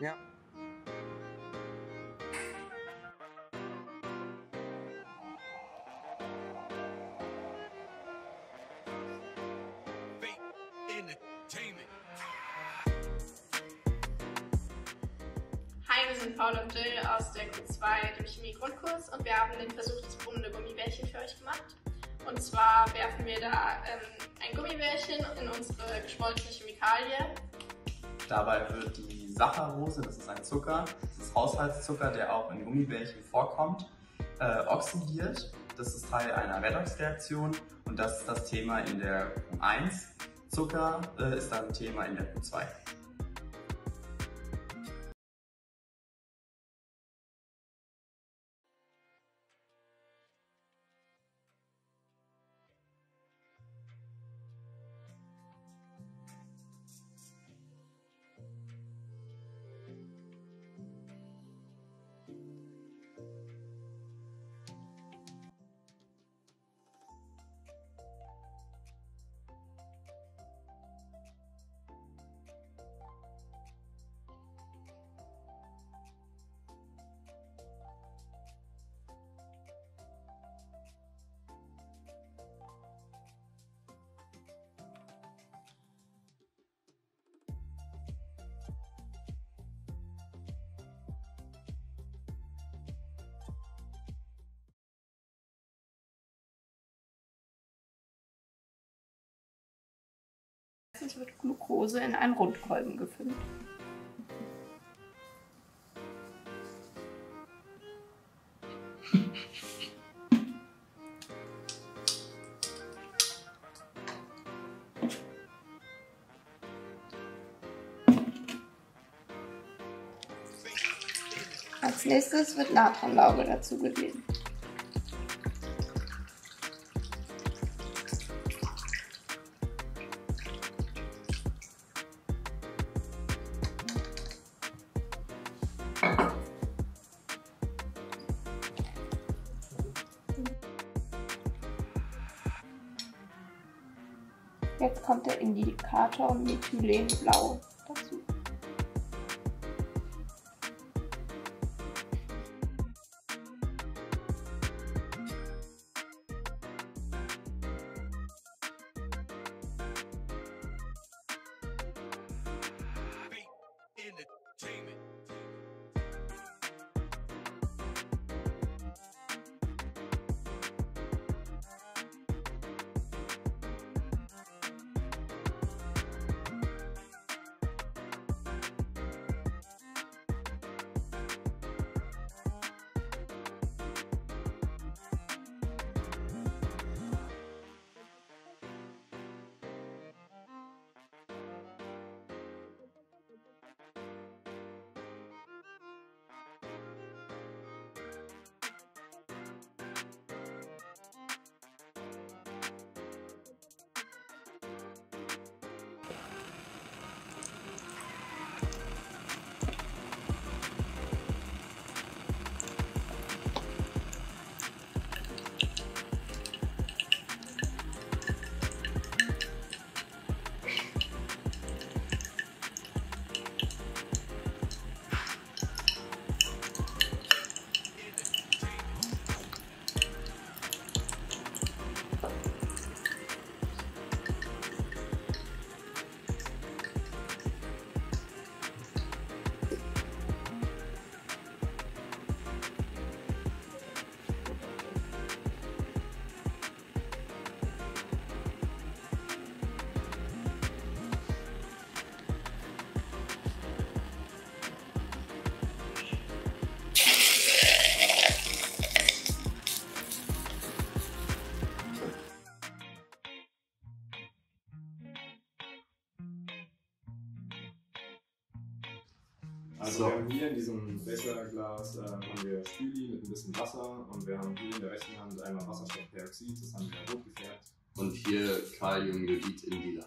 Ja. Hi, wir sind Paul und Jill aus der Q2 dem Chemie-Grundkurs und wir haben den Versuch des brunnende Gummibärchen für euch gemacht. Und zwar werfen wir da ähm, ein Gummibärchen in unsere geschmolzene Chemikalie. Dabei wird die Saccharose, das ist ein Zucker, das ist Haushaltszucker, der auch in Gummibärchen vorkommt, äh, oxidiert. Das ist Teil einer Redoxreaktion und das ist das Thema in der Q1. Zucker äh, ist dann Thema in der Q2. Meistens wird Glucose in einen Rundkolben gefüllt. Als nächstes wird Natronlauge dazugegeben. Jetzt kommt der Indikator Methylenblau Also wir haben hier in diesem Becherglas äh, haben wir Stühli mit ein bisschen Wasser und wir haben hier in der rechten Hand einmal Wasserstoffperoxid, das haben wir hochgefärbt. Und hier Kaliumjodid in lila.